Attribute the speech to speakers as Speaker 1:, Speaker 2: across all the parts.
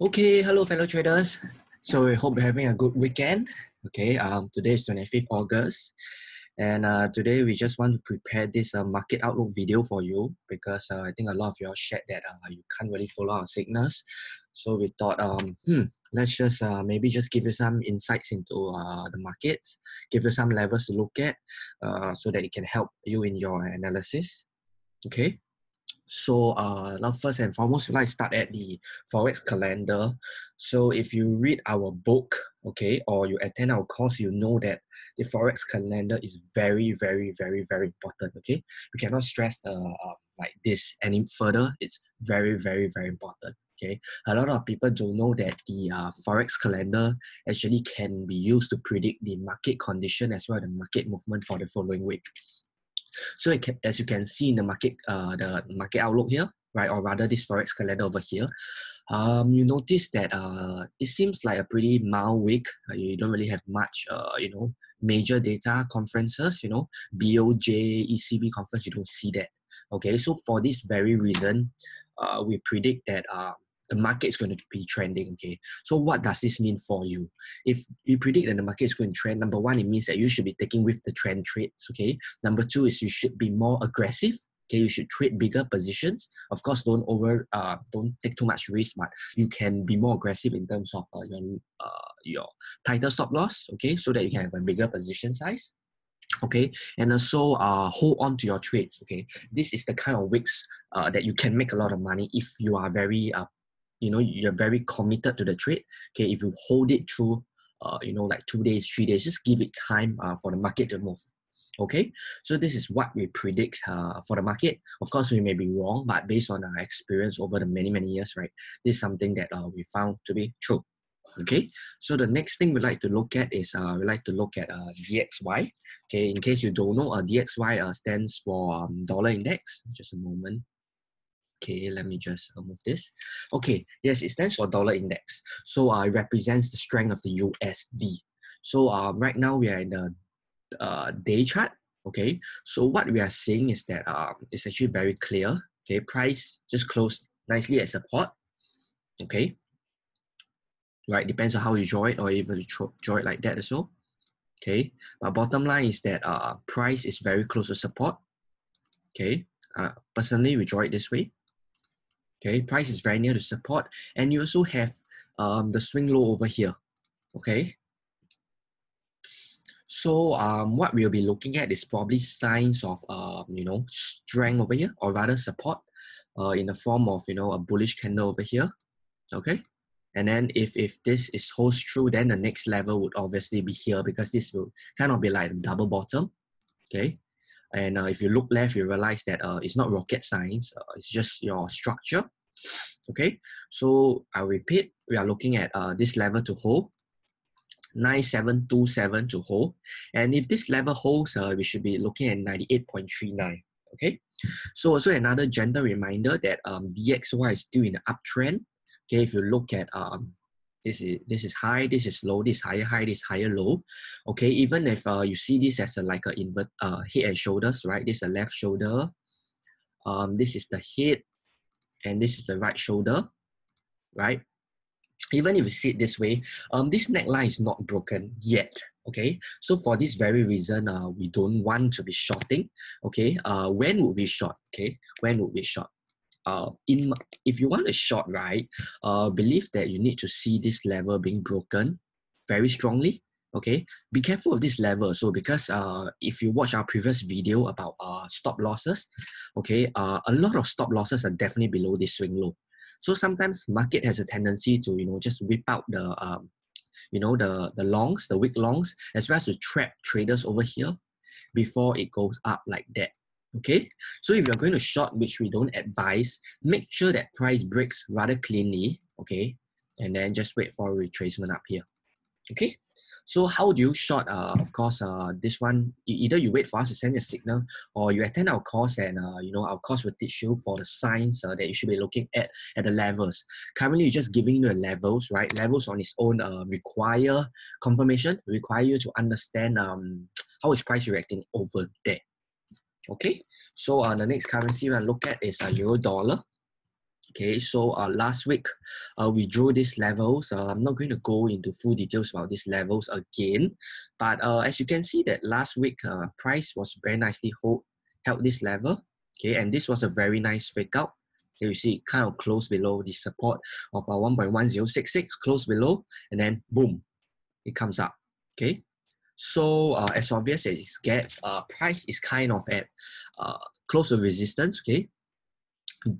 Speaker 1: Okay, hello fellow traders. So we hope you're having a good weekend. Okay, um, today is 25th August. And uh, today we just want to prepare this uh, market outlook video for you because uh, I think a lot of you all shared that uh, you can't really follow our signals. So we thought, um, hmm, let's just uh, maybe just give you some insights into uh, the markets, give you some levels to look at uh, so that it can help you in your analysis. Okay. So uh, now first and foremost, let's start at the Forex calendar. So if you read our book, okay, or you attend our course, you know that the Forex calendar is very, very, very, very important, okay? We cannot stress the, uh, like this any further. It's very, very, very important, okay? A lot of people don't know that the uh, Forex calendar actually can be used to predict the market condition as well as the market movement for the following week. So can, as you can see in the market, uh, the market outlook here, right, or rather this forex calendar over here, um, you notice that uh, it seems like a pretty mild week. Uh, you don't really have much, uh, you know, major data conferences. You know, BOJ, ECB conference, you don't see that. Okay, so for this very reason, uh, we predict that uh, the market is going to be trending. Okay, so what does this mean for you? If you predict that the market is going to trend, number one, it means that you should be taking with the trend trades. Okay, number two is you should be more aggressive. Okay, you should trade bigger positions. Of course, don't over, uh, don't take too much risk, but you can be more aggressive in terms of uh, your uh, your tighter stop loss. Okay, so that you can have a bigger position size okay and also uh, hold on to your trades okay this is the kind of weeks uh, that you can make a lot of money if you are very uh, you know you're very committed to the trade. Okay if you hold it through uh, you know like two days three days just give it time uh, for the market to move. Okay? So this is what we predict uh, for the market. Of course we may be wrong but based on our experience over the many many years right this is something that uh, we found to be true. Okay? So the next thing we like to look at is uh, we like to look at uh, dxy okay in case you don't know uh, dxy uh, stands for um, dollar index. Just a moment Okay, let me just move this. Okay, yes, it stands for dollar index. So uh, it represents the strength of the USD. So uh, right now we are in the uh, day chart. Okay, so what we are seeing is that um, it's actually very clear. Okay, price just closed nicely at support. Okay, right, depends on how you draw it or even you draw it like that as well. Okay, but bottom line is that uh, price is very close to support. Okay, uh, personally, we draw it this way. Okay, price is very near to support, and you also have um, the swing low over here. Okay. So um, what we'll be looking at is probably signs of um, you know strength over here, or rather support, uh, in the form of you know a bullish candle over here. Okay, and then if if this is holds true, then the next level would obviously be here because this will kind of be like a double bottom. Okay, and uh, if you look left, you realize that uh, it's not rocket science, uh, it's just your structure. Okay, so I repeat, we are looking at uh, this level to hold, 9727 to hold. And if this level holds, uh, we should be looking at 98.39. Okay, so also another gentle reminder that um, DXY is still in the uptrend. Okay, if you look at um, this is this is high, this is low, this higher high, this higher low. Okay, even if uh, you see this as a like a invert uh, head and shoulders, right? This is the left shoulder. Um, this is the head, and this is the right shoulder, right? Even if you see it this way, um, this neckline is not broken yet. Okay, so for this very reason, uh, we don't want to be shorting. Okay, uh, when would we short? Okay, when would we short? Uh, in if you want to short, right, uh, believe that you need to see this level being broken very strongly okay? Be careful of this level so because uh if you watch our previous video about uh stop losses okay uh a lot of stop losses are definitely below this swing low. So sometimes market has a tendency to you know just whip out the um you know the the longs the weak longs as well as to trap traders over here before it goes up like that okay so if you're going to short which we don't advise make sure that price breaks rather cleanly okay and then just wait for a retracement up here okay so how do you short? Uh, of course, uh, this one either you wait for us to send a signal, or you attend our course, and uh, you know our course will teach you for the signs uh, that you should be looking at at the levels. Currently, you're just giving you the levels, right? Levels on its own uh, require confirmation, require you to understand um how is price reacting over there. Okay, so uh, the next currency we'll look at is uh, euro dollar. Okay, so uh, last week uh, we drew these levels. Uh, I'm not going to go into full details about these levels again, but uh, as you can see that last week uh, price was very nicely hold, held this level. Okay, and this was a very nice fake out. Okay, you see kind of close below the support of uh, 1.1066, close below, and then boom, it comes up. Okay, so uh, as obvious as it gets, uh, price is kind of at uh, close to resistance. Okay,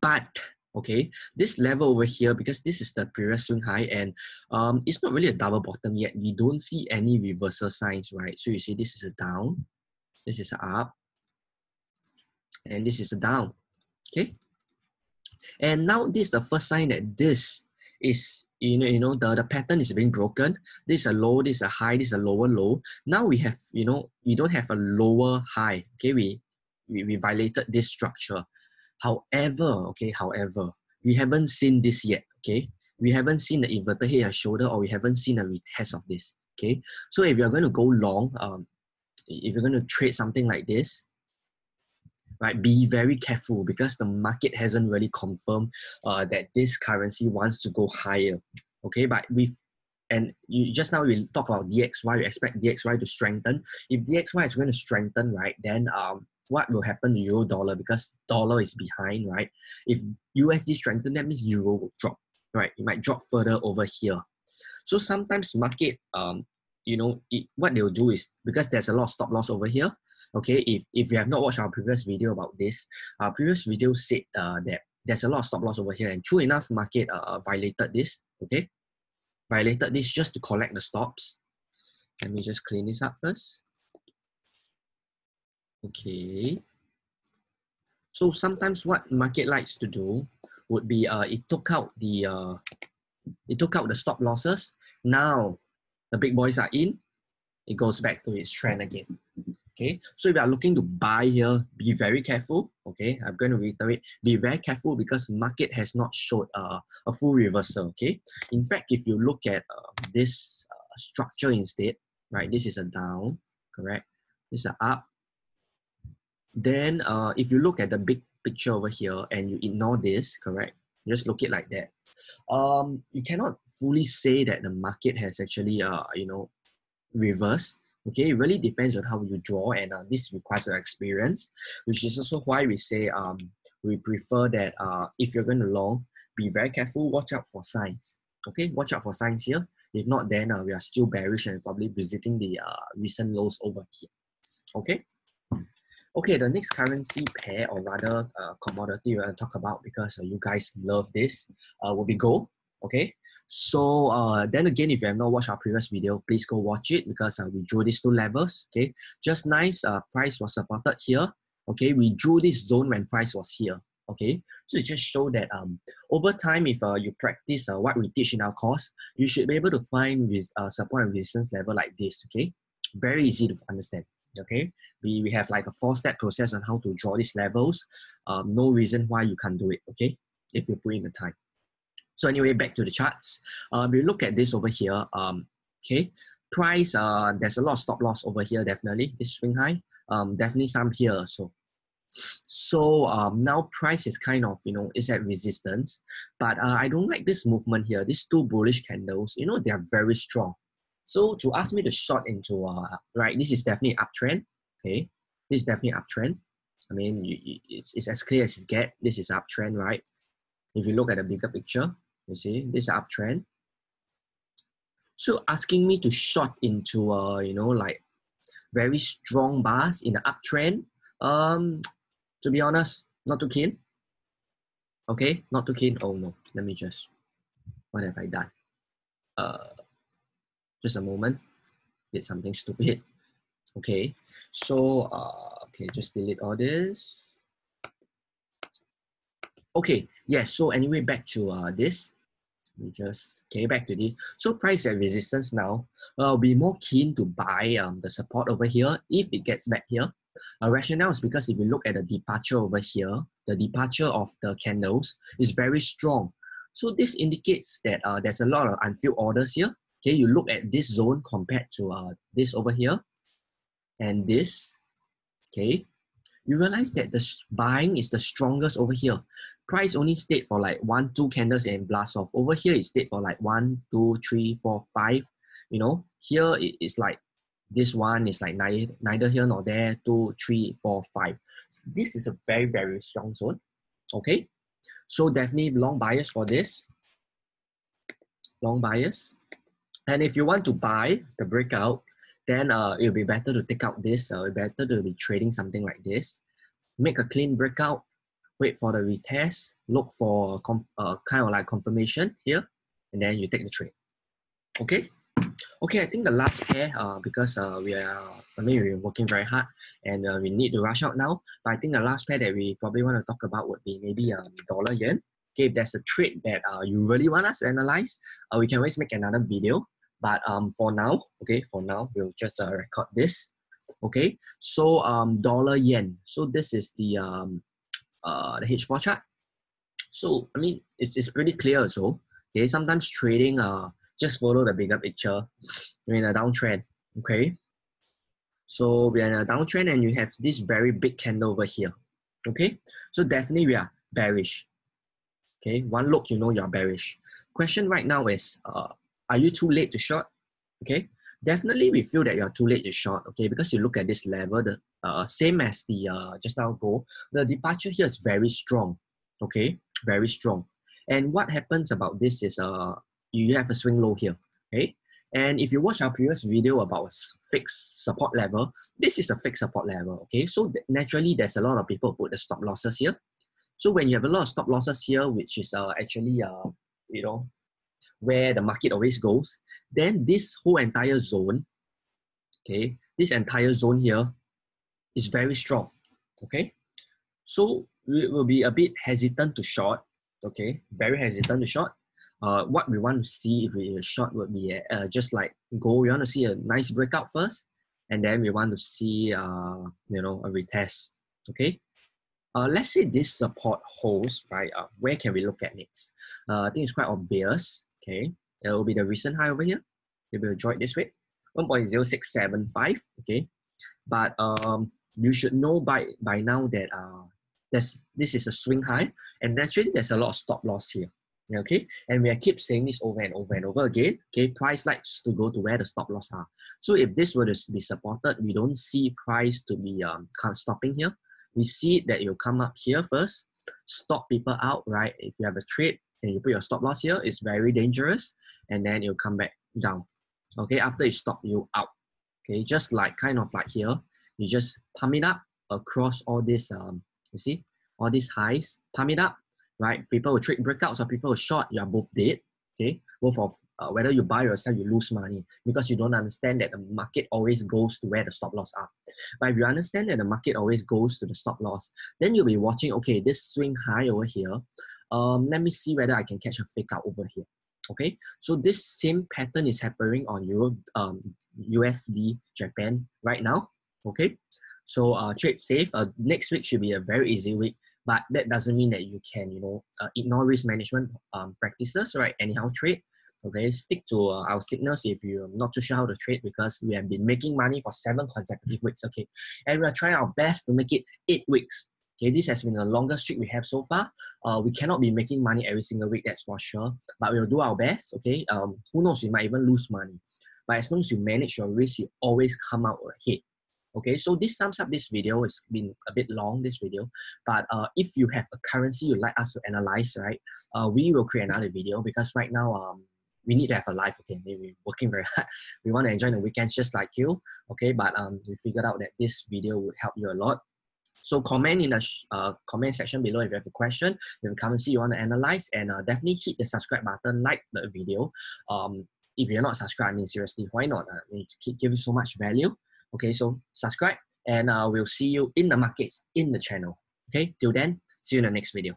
Speaker 1: but okay this level over here because this is the previous swing high and um it's not really a double bottom yet. We don't see any reversal signs right? So you see this is a down this is a up and this is a down okay? And now this is the first sign that this is you know, you know the, the pattern is being broken. This is a low, this is a high, this is a lower low. Now we have, you know, we don't have a lower high. Okay, we we, we violated this structure. However, okay, however, we haven't seen this yet, okay? We haven't seen the inverted head and shoulder or we haven't seen a retest of this, okay? So if you're going to go long, um, if you're going to trade something like this, right, be very careful because the market hasn't really confirmed uh, that this currency wants to go higher, okay? But with and you just now we talk about DXY, you expect DXY to strengthen. If DXY is going to strengthen, right, then um, what will happen to euro dollar because dollar is behind, right? If USD strengthen, that means euro will drop, right? It might drop further over here. So sometimes market, um, you know, it, what they'll do is because there's a lot of stop loss over here. Okay, if if you have not watched our previous video about this, our previous video said uh, that there's a lot of stop loss over here, and true enough, market uh, violated this. Okay, violated this just to collect the stops. Let me just clean this up first. Okay. So sometimes what market likes to do would be uh, it took out the uh, it took out the stop losses. Now the big boys are in. It goes back to its trend again. Okay, so if you are looking to buy here, be very careful. Okay, I'm going to reiterate, be very careful because market has not showed uh, a full reversal. Okay, in fact, if you look at uh, this uh, structure instead, right, this is a down, correct? This is a up, then uh, if you look at the big picture over here and you ignore this, correct? Just look it like that. Um, you cannot fully say that the market has actually, uh, you know, reversed. Okay, it really depends on how you draw, and uh, this requires your experience, which is also why we say um, we prefer that uh, if you're going to long, be very careful, watch out for signs. Okay, watch out for signs here. If not, then uh, we are still bearish and probably visiting the uh, recent lows over here. Okay. Okay, the next currency pair, or rather uh, commodity we're going to talk about because uh, you guys love this, uh, will be gold. Okay, so uh, then again, if you have not watched our previous video, please go watch it because uh, we drew these two levels. Okay, just nice. Uh, price was supported here. Okay, we drew this zone when price was here. Okay, so it just show that um over time, if uh, you practice uh, what we teach in our course, you should be able to find res- uh, support and resistance level like this. Okay, very easy to understand okay we, we have like a four step process on how to draw these levels um, no reason why you can't do it okay if you put in the time so anyway back to the charts we look at this over here um, okay price uh, there's a lot of stop loss over here definitely this swing high um, definitely some here so so um, now price is kind of you know is at resistance but uh, i don't like this movement here these two bullish candles you know they are very strong so to ask me to short into, uh, right, this is definitely uptrend. Okay, this is definitely uptrend. I mean, it's, it's as clear as it get. This is uptrend, right? If you look at the bigger picture, you see this uptrend. So asking me to short into, uh, you know, like very strong bars in the uptrend. Um, to be honest, not too keen. Okay, not too keen. Oh no, let me just. What have I done? Uh, just a moment. Did something stupid. Okay, so uh, okay, just delete all this. Okay, yes. So anyway, back to uh, this. We just okay back to this. So price at resistance now. I'll be more keen to buy um the support over here if it gets back here. Uh, rationale is because if you look at the departure over here, the departure of the candles is very strong. So this indicates that uh, there's a lot of unfilled orders here Okay, you look at this zone compared to uh, this over here and this. Okay, you realize that the buying is the strongest over here. Price only stayed for like one, two candles and blast off. Over here, it stayed for like one, two, three, four, five. You know, here it is like this one is like neither, here nor there, two, three, four, five. This is a very, very strong zone. Okay, so definitely long bias for this. Long bias. And if you want to buy the breakout, then uh, it'll be better to take out this. Uh, better to be trading something like this. Make a clean breakout. Wait for the retest. Look for uh, kind of like confirmation here, and then you take the trade. Okay. Okay, I think the last pair, uh, because uh, we are, I mean, we're working very hard and uh, we need to rush out now. But I think the last pair that we probably want to talk about would be maybe um, dollar yen. Okay, if there's a trade that uh, you really want us to analyze, uh, we can always make another video. But um, for now, okay, for now, we'll just uh, record this. Okay, so um, dollar yen. So this is the um, uh, the H4 chart. So I mean, it's, it's pretty clear. So okay, sometimes trading uh just follow the bigger picture. We're in a downtrend. Okay, so we're in a downtrend, and you have this very big candle over here. Okay, so definitely we are bearish. Okay, one look, you know you're bearish. Question right now is, uh, are you too late to short? Okay, definitely we feel that you're too late to short. Okay, because you look at this level, the uh, same as the uh, just now go, the departure here is very strong. Okay, very strong. And what happens about this is uh, you have a swing low here. Okay, and if you watch our previous video about fixed support level, this is a fixed support level. Okay, so naturally there's a lot of people put the stop losses here. So when you have a lot of stop losses here, which is uh, actually uh, you know where the market always goes, then this whole entire zone, okay, this entire zone here is very strong. Okay, so we will be a bit hesitant to short. Okay, very hesitant to short. Uh, what we want to see if we short would be uh, just like go. We want to see a nice breakout first, and then we want to see uh, you know a retest. Okay, uh, let's say this support holds, right? Uh, where can we look at next? Uh, I think it's quite obvious. Okay, it will be the recent high over here. We will draw it this way, 1.0675. Okay, but um, you should know by by now that uh, there's this is a swing high, and naturally there's a lot of stop loss here. Okay, and we keep saying this over and over and over again. Okay, price likes to go to where the stop loss are. So if this were to be supported, we don't see price to be um stopping here we see that you'll come up here first, stop people out, right? If you have a trade and you put your stop loss here, it's very dangerous. And then it'll come back down. Okay, after it stop you out. Okay, just like kind of like here, you just pump it up across all this, um, you see, all these highs, pump it up, right? People will trade breakouts or people will short, you are both dead. Okay, both of uh, whether you buy or sell, you lose money because you don't understand that the market always goes to where the stop loss are. But if you understand that the market always goes to the stop loss, then you'll be watching, okay, this swing high over here. Um, let me see whether I can catch a fake out over here. Okay, so this same pattern is happening on Euro, um, USD, Japan right now. Okay, so uh, trade safe. Uh, next week should be a very easy week but that doesn't mean that you can you know uh, ignore risk management um, practices right anyhow trade okay? Stick to uh, our signals if you're not too sure how to trade because we have been making money for seven consecutive weeks okay? And we are trying our best to make it eight weeks okay? This has been the longest streak we have so far. Uh, we cannot be making money every single week that's for sure but we'll do our best okay? Um, who knows? We might even lose money. But as long as you manage your risk you always come out ahead okay so this sums up this video it's been a bit long this video but uh, if you have a currency you'd like us to analyze right uh, we will create another video because right now um, we need to have a life okay we're working very hard we want to enjoy the weekends just like you okay but um, we figured out that this video would help you a lot so comment in the uh, comment section below if you have a question, if you currency you want to analyze, and uh, definitely hit the subscribe button, like the video. Um, if you're not subscribed, I mean seriously, why not? Uh, it give you so much value. Okay, so subscribe and uh, we'll see you in the markets in the channel. Okay, till then, see you in the next video.